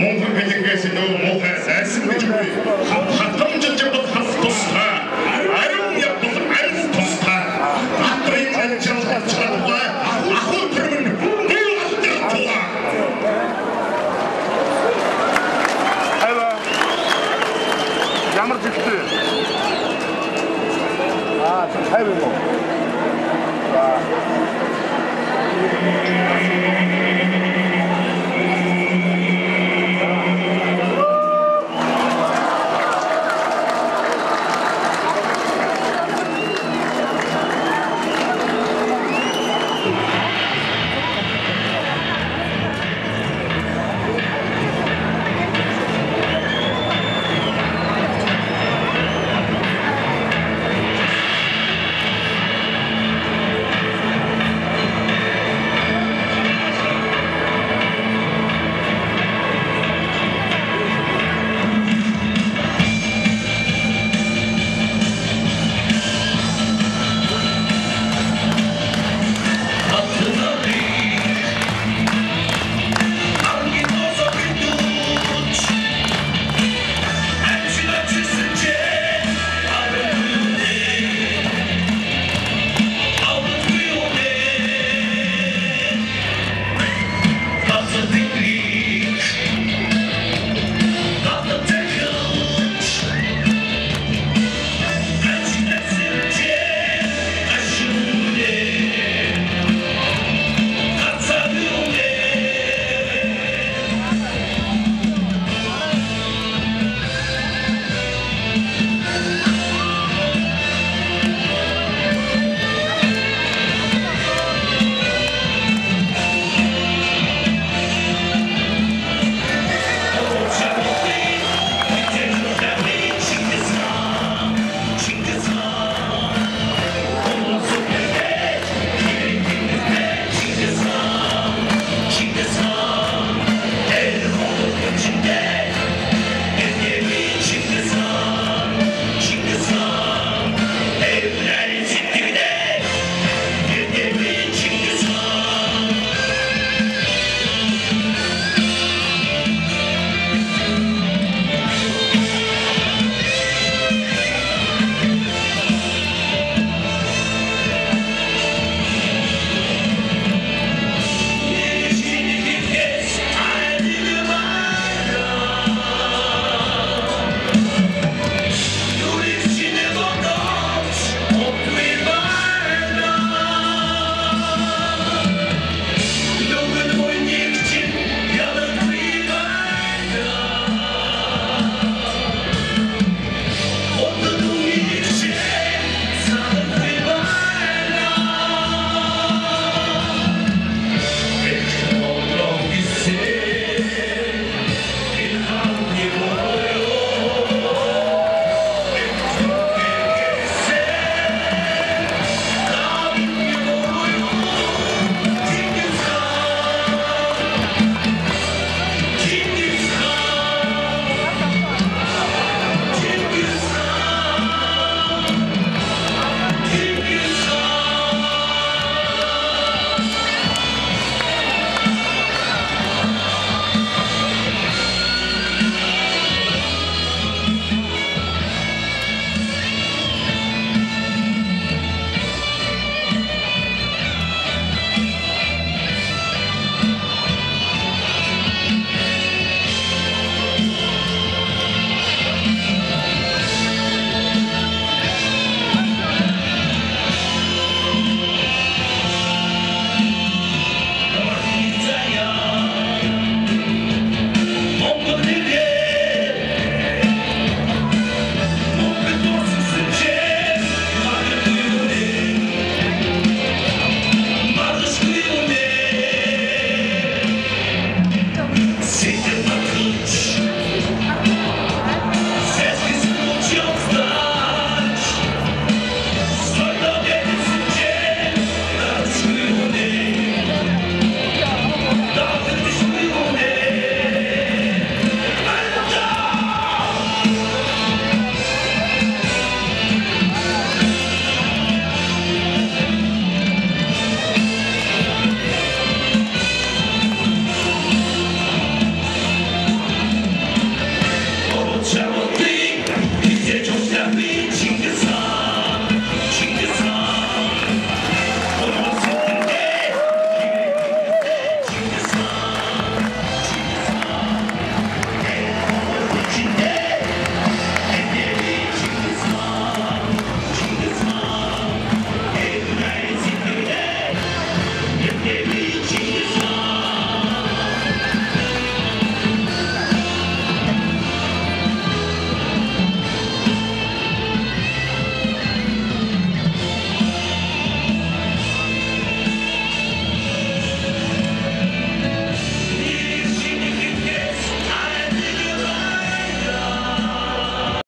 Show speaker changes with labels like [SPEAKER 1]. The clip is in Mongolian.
[SPEAKER 1] Монгол билингээс нөө мохоо зайсан гэж би хамт heavy one.